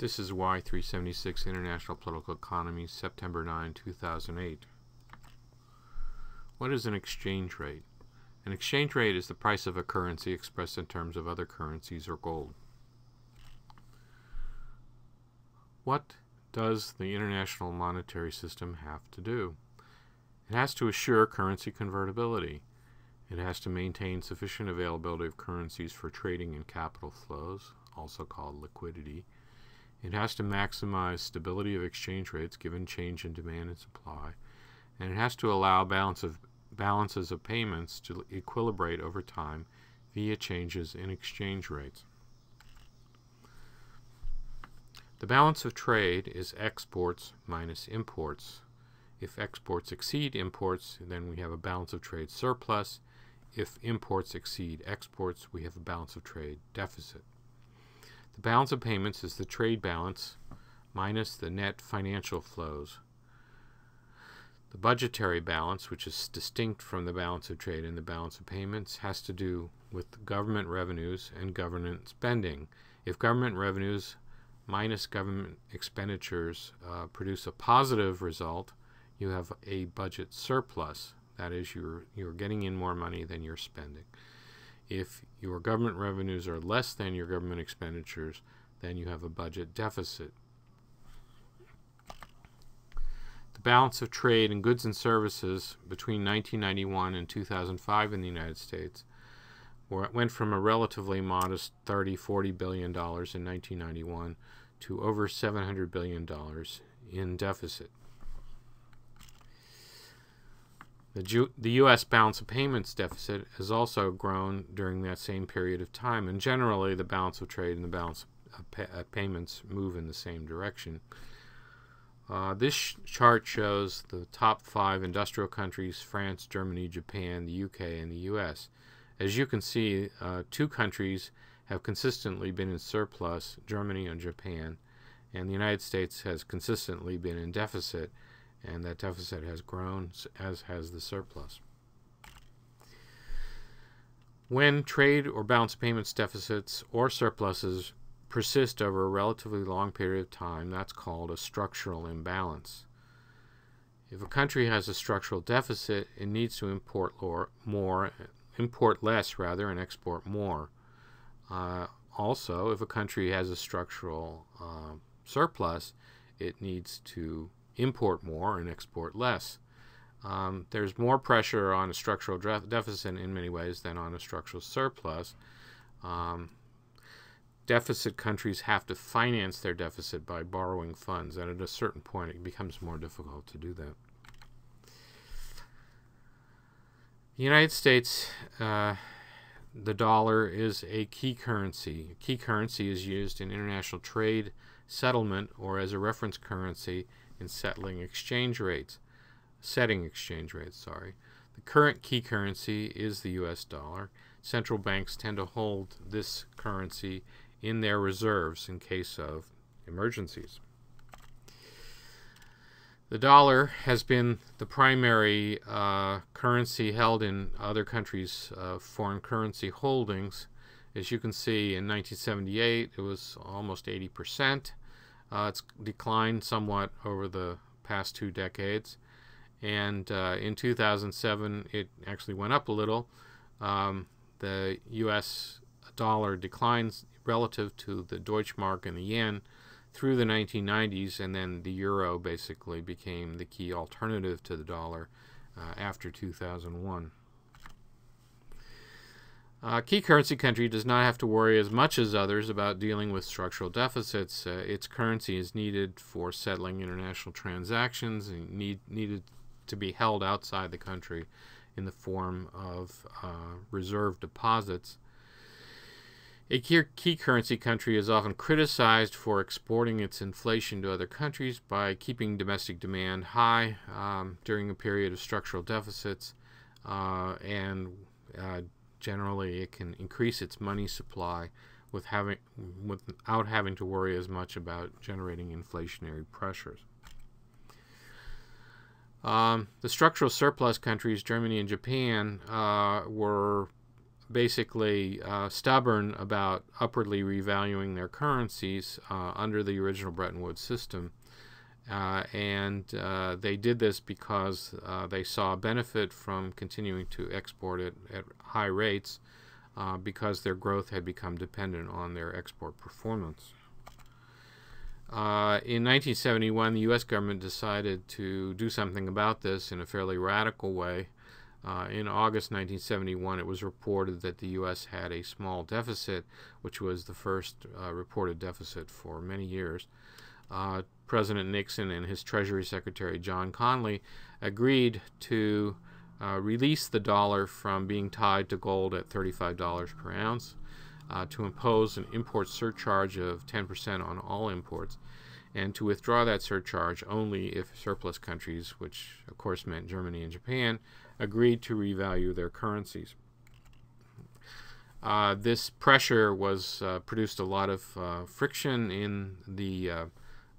This is Y376 International Political Economy, September 9, 2008. What is an exchange rate? An exchange rate is the price of a currency expressed in terms of other currencies or gold. What does the international monetary system have to do? It has to assure currency convertibility. It has to maintain sufficient availability of currencies for trading and capital flows, also called liquidity. It has to maximize stability of exchange rates given change in demand and supply, and it has to allow balance of, balances of payments to equilibrate over time via changes in exchange rates. The balance of trade is exports minus imports. If exports exceed imports, then we have a balance of trade surplus. If imports exceed exports, we have a balance of trade deficit. The balance of payments is the trade balance minus the net financial flows. The budgetary balance, which is distinct from the balance of trade and the balance of payments, has to do with government revenues and government spending. If government revenues minus government expenditures uh, produce a positive result, you have a budget surplus. That is, you're, you're getting in more money than you're spending. If your government revenues are less than your government expenditures, then you have a budget deficit. The balance of trade in goods and services between 1991 and 2005 in the United States went from a relatively modest 30 40 billion dollars in 1991 to over 700 billion dollars in deficit. The, Ju the U.S. balance of payments deficit has also grown during that same period of time, and generally the balance of trade and the balance of pa payments move in the same direction. Uh, this sh chart shows the top five industrial countries France, Germany, Japan, the UK, and the US. As you can see, uh, two countries have consistently been in surplus Germany and Japan, and the United States has consistently been in deficit and that deficit has grown as has the surplus. When trade or balance payments deficits or surpluses persist over a relatively long period of time, that's called a structural imbalance. If a country has a structural deficit, it needs to import more, import less rather, and export more. Uh, also, if a country has a structural uh, surplus, it needs to import more and export less. Um, there's more pressure on a structural deficit in many ways than on a structural surplus. Um, deficit countries have to finance their deficit by borrowing funds, and at a certain point it becomes more difficult to do that. The United States, uh, the dollar is a key currency. Key currency is used in international trade, settlement, or as a reference currency in settling exchange rates, setting exchange rates, sorry. The current key currency is the US dollar. Central banks tend to hold this currency in their reserves in case of emergencies. The dollar has been the primary uh, currency held in other countries' uh, foreign currency holdings. As you can see, in 1978, it was almost 80 percent. Uh, it's declined somewhat over the past two decades. And uh, in 2007, it actually went up a little. Um, the U.S. dollar declines relative to the Deutschmark and the yen through the 1990s, and then the euro basically became the key alternative to the dollar uh, after 2001. Uh, key currency country does not have to worry as much as others about dealing with structural deficits. Uh, its currency is needed for settling international transactions and need, needed to be held outside the country in the form of uh, reserve deposits. A key, key currency country is often criticized for exporting its inflation to other countries by keeping domestic demand high um, during a period of structural deficits uh, and uh, generally it can increase its money supply with having without having to worry as much about generating inflationary pressures. Um, the structural surplus countries, Germany and Japan, uh, were basically uh, stubborn about upwardly revaluing their currencies uh, under the original Bretton Woods system. Uh, and uh, they did this because uh, they saw a benefit from continuing to export it at high rates uh, because their growth had become dependent on their export performance. in 1971, the U.S. government decided to do something about this in a fairly radical way. Uh, in August 1971, it was reported that the U.S. had a small deficit, which was the first uh, reported deficit for many years. Uh, President Nixon and his Treasury Secretary John Connally agreed to uh, release the dollar from being tied to gold at $35 per ounce, uh, to impose an import surcharge of 10% on all imports, and to withdraw that surcharge only if surplus countries, which of course meant Germany and Japan, agreed to revalue their currencies. Uh, this pressure was uh, produced a lot of uh, friction in the uh,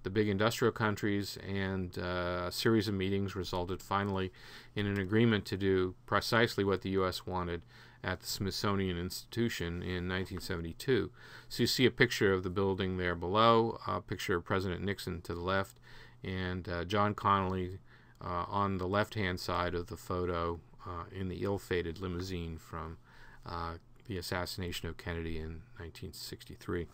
the big industrial countries, and uh, a series of meetings resulted finally in an agreement to do precisely what the U.S. wanted at the Smithsonian Institution in 1972. So you see a picture of the building there below, a picture of President Nixon to the left, and uh, John Connally uh, on the left-hand side of the photo uh, in the ill-fated limousine from uh, the assassination of Kennedy in 1963.